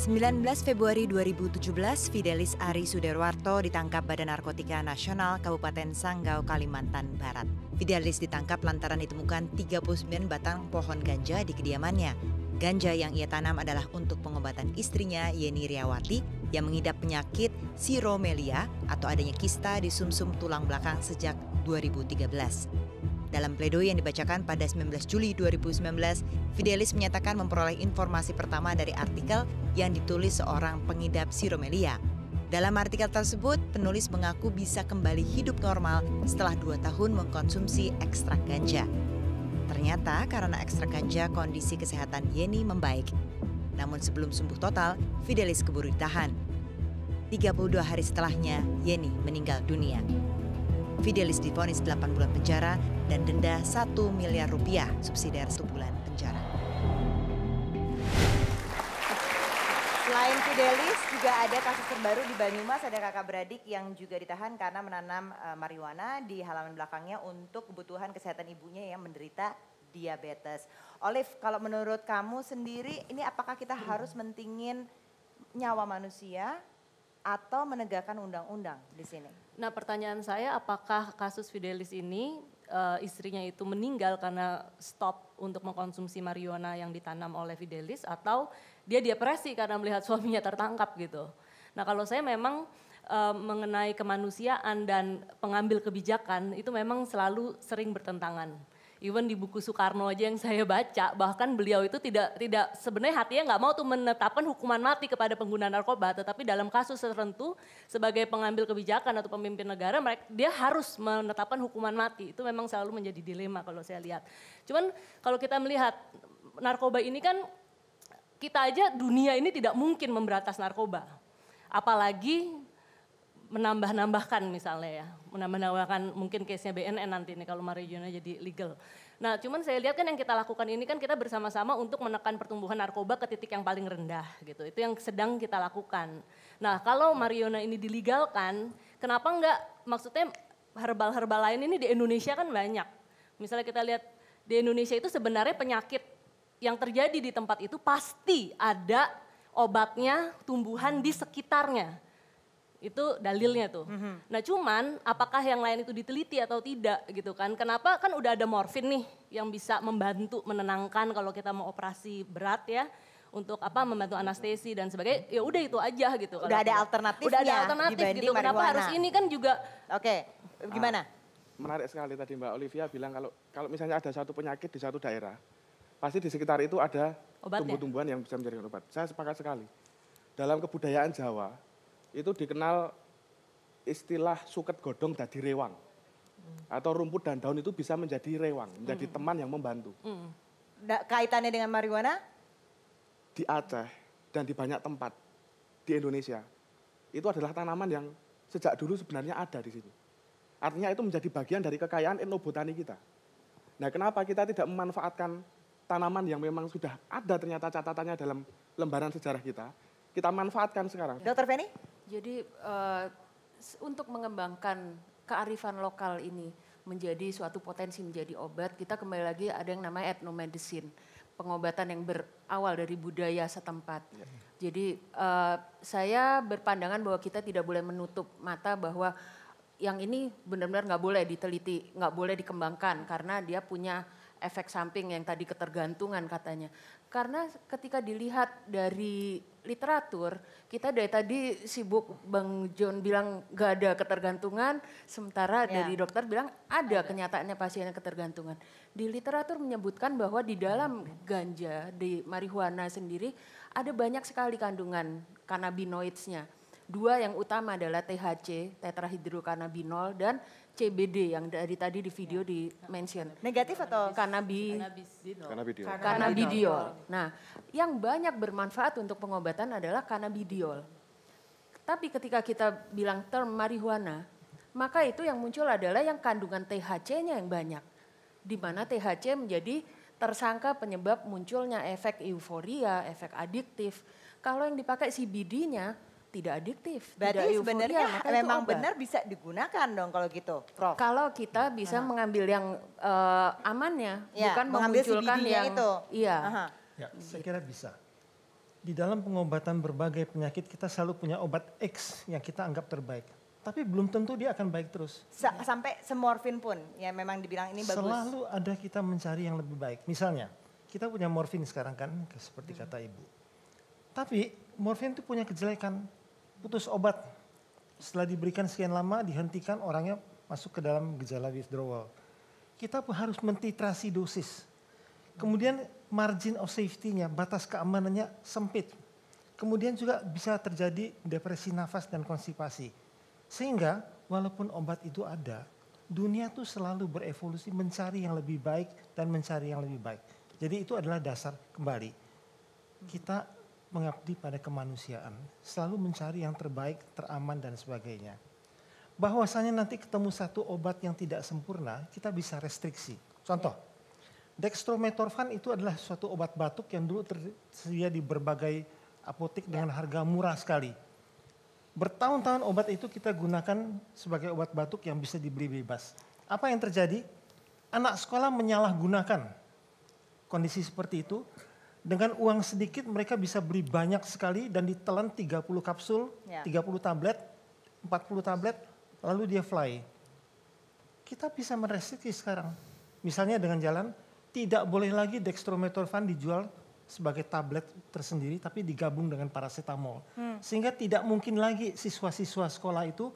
19 Februari 2017, Fidelis Ari Suderwarto ditangkap Badan Narkotika Nasional Kabupaten Sanggau, Kalimantan Barat. Fidelis ditangkap lantaran ditemukan 39 batang pohon ganja di kediamannya. Ganja yang ia tanam adalah untuk pengobatan istrinya Yeni Riawati yang mengidap penyakit siromelia atau adanya kista di sumsum tulang belakang sejak 2013. Dalam pledoi yang dibacakan pada 19 Juli 2019, Fidelis menyatakan memperoleh informasi pertama dari artikel yang ditulis seorang pengidap siromelia. Dalam artikel tersebut, penulis mengaku bisa kembali hidup normal setelah dua tahun mengkonsumsi ekstrak ganja. Ternyata karena ekstrak ganja, kondisi kesehatan Yeni membaik. Namun sebelum sembuh total, Fidelis keburu ditahan. 32 hari setelahnya, Yeni meninggal dunia. Fidelis difonis 8 bulan penjara dan denda 1 miliar rupiah subsidi 1 bulan penjara. Selain Fidelis juga ada kasus terbaru di Banyumas ada kakak beradik yang juga ditahan karena menanam uh, marijuana di halaman belakangnya untuk kebutuhan kesehatan ibunya yang menderita diabetes. Olive, kalau menurut kamu sendiri ini apakah kita harus mentingin nyawa manusia atau menegakkan undang-undang di sini? Nah, pertanyaan saya apakah kasus Fidelis ini uh, istrinya itu meninggal karena stop untuk mengkonsumsi marijuana yang ditanam oleh Fidelis atau dia depresi karena melihat suaminya tertangkap gitu. Nah kalau saya memang uh, mengenai kemanusiaan dan pengambil kebijakan itu memang selalu sering bertentangan even di buku Soekarno aja yang saya baca bahkan beliau itu tidak tidak sebenarnya hatinya nggak mau tuh menetapkan hukuman mati kepada pengguna narkoba. Tetapi dalam kasus tertentu sebagai pengambil kebijakan atau pemimpin negara mereka dia harus menetapkan hukuman mati. Itu memang selalu menjadi dilema kalau saya lihat. Cuman kalau kita melihat narkoba ini kan kita aja dunia ini tidak mungkin memberantas narkoba. Apalagi menambah-nambahkan misalnya ya, menambah-nambahkan mungkin case-nya BNN nanti nih kalau marijuana jadi legal. Nah cuman saya lihat kan yang kita lakukan ini kan kita bersama-sama untuk menekan pertumbuhan narkoba ke titik yang paling rendah gitu. Itu yang sedang kita lakukan. Nah kalau marijuana ini dilegalkan, kenapa enggak maksudnya herbal-herbal lain ini di Indonesia kan banyak. Misalnya kita lihat di Indonesia itu sebenarnya penyakit yang terjadi di tempat itu pasti ada obatnya tumbuhan di sekitarnya itu dalilnya tuh. Mm-hmm. Nah cuman apakah yang lain itu diteliti atau tidak gitu kan. Kenapa? Kan udah ada morfin nih yang bisa membantu menenangkan kalau kita mau operasi berat ya untuk apa membantu anestesi dan sebagainya. Ya udah itu aja gitu. Udah ada alternatifnya udah ada alternatif gitu. Kenapa harus ini? Kan juga oke okay. gimana? Ah, menarik sekali tadi Mbak Olivia bilang kalau kalau misalnya ada satu penyakit di satu daerah pasti di sekitar itu ada tumbuh-tumbuhan yang bisa menjadi obat. Saya sepakat sekali. Dalam kebudayaan Jawa itu dikenal istilah suket godong dadi rewang. Hmm. Atau rumput dan daun itu bisa menjadi rewang, menjadi hmm. teman yang membantu. Hmm. Kaitannya dengan marijuana? Di Aceh dan di banyak tempat di Indonesia, itu adalah tanaman yang sejak dulu sebenarnya ada di sini. Artinya itu menjadi bagian dari kekayaan etnobotani kita. Nah kenapa kita tidak memanfaatkan tanaman yang memang sudah ada ternyata catatannya dalam lembaran sejarah kita, kita manfaatkan sekarang. Dokter Feni? Jadi uh, untuk mengembangkan kearifan lokal ini menjadi suatu potensi menjadi obat, kita kembali lagi ada yang namanya etnomedicine, pengobatan yang berawal dari budaya setempat. Ya. Jadi uh, saya berpandangan bahwa kita tidak boleh menutup mata bahwa yang ini benar-benar nggak boleh diteliti, nggak boleh dikembangkan karena dia punya efek samping yang tadi ketergantungan katanya. Karena ketika dilihat dari literatur, kita dari tadi sibuk Bang John bilang gak ada ketergantungan, sementara ya. dari dokter bilang ada, ada kenyataannya pasien yang ketergantungan. Di literatur menyebutkan bahwa di dalam ganja, di marijuana sendiri ada banyak sekali kandungan cannabinoidsnya. Dua yang utama adalah THC, tetrahidrokannabinol, dan CBD yang dari tadi di video di mention. Negatif atau kanabi cannabidiol. Cannabidiol. Nah, yang banyak bermanfaat untuk pengobatan adalah cannabidiol. Tapi ketika kita bilang term marijuana, maka itu yang muncul adalah yang kandungan THC-nya yang banyak. Di mana THC menjadi tersangka penyebab munculnya efek euforia, efek adiktif. Kalau yang dipakai CBD-nya tidak adiktif. Berarti sebenarnya memang benar bisa digunakan dong kalau gitu, Prof. Kalau kita bisa uh -huh. mengambil yang uh, amannya, ya, bukan memunculkan yang itu. Iya. Uh -huh. Ya, saya kira bisa. di dalam pengobatan berbagai penyakit kita selalu punya obat X yang kita anggap terbaik. Tapi belum tentu dia akan baik terus. Sa sampai semorfin pun ya memang dibilang ini bagus. Selalu ada kita mencari yang lebih baik. Misalnya, kita punya morfin sekarang kan seperti kata Ibu. Tapi morfin itu punya kejelekan. Putus obat. Setelah diberikan sekian lama dihentikan orangnya masuk ke dalam gejala withdrawal. Kita harus mentitrasi dosis. Kemudian margin of safety-nya, batas keamanannya sempit. Kemudian juga bisa terjadi depresi nafas dan konstipasi. Sehingga walaupun obat itu ada, dunia tuh selalu berevolusi mencari yang lebih baik dan mencari yang lebih baik. Jadi itu adalah dasar kembali. Kita mengabdi pada kemanusiaan, selalu mencari yang terbaik, teraman dan sebagainya. Bahwasanya nanti ketemu satu obat yang tidak sempurna, kita bisa restriksi. Contoh, Dextrometorphan itu adalah suatu obat batuk yang dulu tersedia di berbagai apotek dengan harga murah sekali. Bertahun-tahun obat itu kita gunakan sebagai obat batuk yang bisa dibeli bebas. Apa yang terjadi? Anak sekolah menyalahgunakan kondisi seperti itu. Dengan uang sedikit mereka bisa beli banyak sekali dan ditelan 30 kapsul, ya. 30 tablet, 40 tablet, lalu dia fly. Kita bisa merestriksi sekarang. Misalnya dengan jalan, tidak boleh lagi dextromethorphan dijual sebagai tablet tersendiri tapi digabung dengan paracetamol. Hmm. Sehingga tidak mungkin lagi siswa-siswa sekolah itu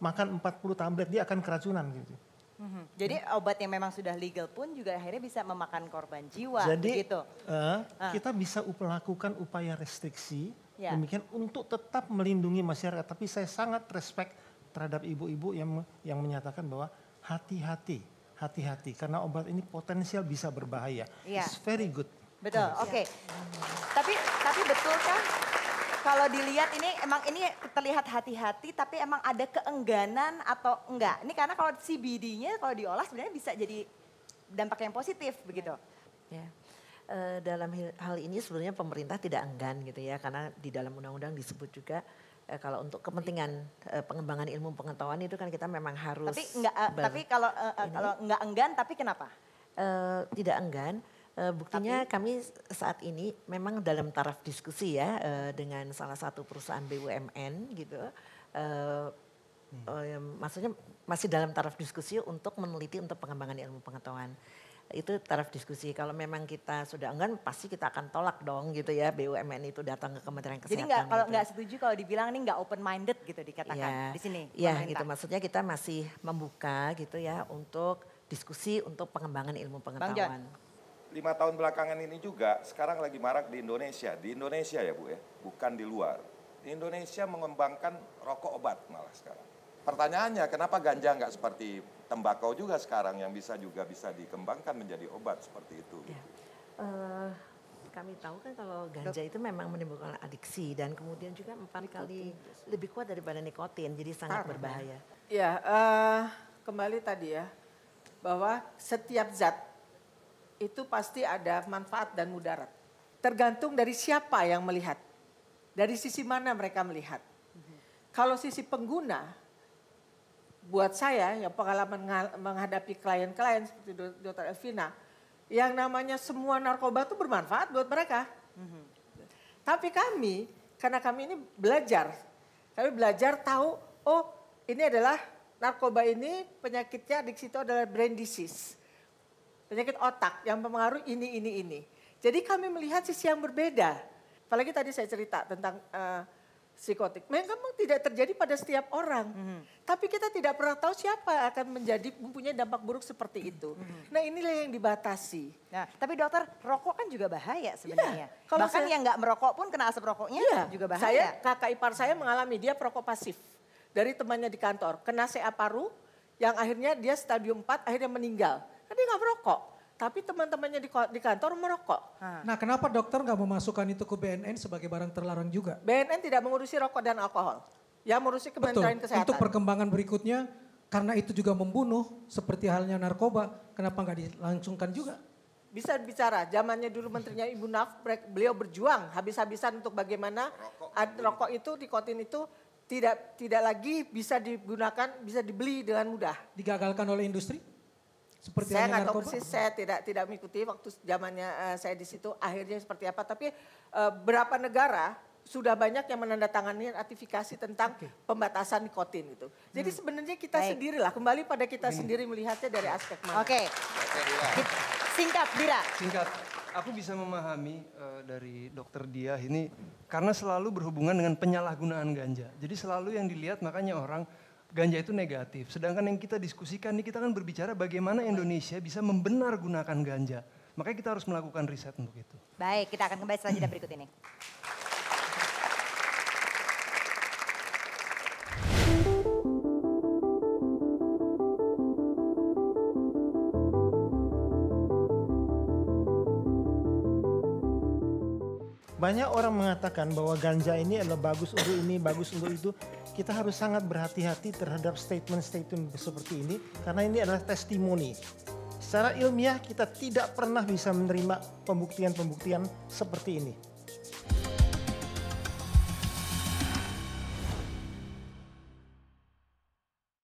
makan 40 tablet dia akan keracunan gitu. Hmm. Jadi obat yang memang sudah legal pun juga akhirnya bisa memakan korban jiwa Jadi gitu. uh, uh. kita bisa melakukan upaya restriksi ya. demikian untuk tetap melindungi masyarakat tapi saya sangat respect terhadap ibu-ibu yang yang menyatakan bahwa hati-hati hati-hati karena obat ini potensial bisa berbahaya. Yeah. It's very good. Betul, oke. Okay. Tapi tapi betul kan kalau dilihat ini emang ini terlihat hati-hati tapi emang ada keengganan atau enggak? Ini karena kalau CBD-nya kalau diolah sebenarnya bisa jadi dampak yang positif begitu. Ya. Uh, dalam hal ini sebenarnya pemerintah tidak enggan gitu ya karena di dalam undang-undang disebut juga eh, kalau untuk kepentingan eh, pengembangan ilmu pengetahuan itu kan kita memang harus. Tapi enggak, uh, tapi kalau kalau enggak enggan, tapi kenapa? Tidak enggan. Uh, buktinya tapi, kami saat ini memang dalam taraf diskusi ya uh, dengan salah satu perusahaan BUMN gitu. Uh, hmm. uh, maksudnya masih dalam taraf diskusi untuk meneliti untuk pengembangan ilmu pengetahuan itu taraf diskusi. Kalau memang kita sudah enggan, pasti kita akan tolak dong gitu ya BUMN itu datang ke Kementerian Kesehatan. Jadi nggak kalau gitu. nggak setuju kalau dibilang ini nggak open minded gitu dikatakan ya, di sini. Iya gitu. Maksudnya kita masih membuka gitu ya untuk diskusi untuk pengembangan ilmu pengetahuan. Lima tahun belakangan ini juga sekarang lagi marak di Indonesia. Di Indonesia ya Bu ya, bukan di luar. Di Indonesia mengembangkan rokok obat malah sekarang. Pertanyaannya kenapa ganja nggak seperti tembakau juga sekarang yang bisa juga bisa dikembangkan menjadi obat seperti itu. Ya. Uh, kami tahu kan kalau ganja itu memang menimbulkan adiksi dan kemudian juga empat kali lebih kuat daripada nikotin, jadi sangat Parah. berbahaya. Ya, uh, kembali tadi ya bahwa setiap zat itu pasti ada manfaat dan mudarat. Tergantung dari siapa yang melihat, dari sisi mana mereka melihat. Kalau sisi pengguna, buat saya yang pengalaman menghadapi klien-klien seperti Dr. Elvina, yang namanya semua narkoba itu bermanfaat buat mereka. Tapi kami, karena kami ini belajar, kami belajar tahu, oh ini adalah narkoba ini penyakitnya di situ adalah brain disease. Penyakit otak yang mempengaruhi ini, ini, ini. Jadi kami melihat sisi yang berbeda. Apalagi tadi saya cerita tentang uh, psikotik. Memang tidak terjadi pada setiap orang. Mm-hmm. Tapi kita tidak pernah tahu siapa akan menjadi mempunyai dampak buruk seperti itu. Mm-hmm. Nah inilah yang dibatasi. Nah tapi dokter rokok kan juga bahaya sebenarnya. Ya, kalau Bahkan saya, yang nggak merokok pun kena asap rokoknya ya, juga bahaya. Saya kakak ipar saya mengalami dia perokok pasif dari temannya di kantor. Kena CA paru yang akhirnya dia stadium 4 akhirnya meninggal. Kan dia nggak merokok tapi teman-temannya di, di kantor merokok. Nah kenapa dokter nggak memasukkan itu ke BNN sebagai barang terlarang juga? BNN tidak mengurusi rokok dan alkohol. Ya mengurusi Kementerian Betul. Kesehatan. Untuk perkembangan berikutnya karena itu juga membunuh seperti halnya narkoba, kenapa nggak dilangsungkan juga? Bisa bicara, zamannya dulu menterinya Ibu Naf, beliau berjuang habis-habisan untuk bagaimana rokok, rokok itu, nikotin itu tidak tidak lagi bisa digunakan, bisa dibeli dengan mudah. Digagalkan oleh industri? Seperti saya nggak tahu persis, saya tidak tidak mengikuti waktu zamannya uh, saya di situ akhirnya seperti apa. Tapi uh, berapa negara sudah banyak yang menandatangani ratifikasi tentang okay. pembatasan nikotin itu. Jadi hmm. sebenarnya kita Baik. sendirilah kembali pada kita hmm. sendiri melihatnya dari aspek mana. Oke. Okay. Singkat, Dira. Singkat. Aku bisa memahami uh, dari dokter dia ini karena selalu berhubungan dengan penyalahgunaan ganja. Jadi selalu yang dilihat makanya orang ganja itu negatif. Sedangkan yang kita diskusikan ini kita kan berbicara bagaimana Indonesia bisa membenar gunakan ganja. Makanya kita harus melakukan riset untuk itu. Baik, kita akan kembali selanjutnya berikut ini. Banyak orang mengatakan bahwa ganja ini adalah bagus untuk ini, bagus untuk itu. Kita harus sangat berhati-hati terhadap statement-statement seperti ini karena ini adalah testimoni. Secara ilmiah kita tidak pernah bisa menerima pembuktian-pembuktian seperti ini.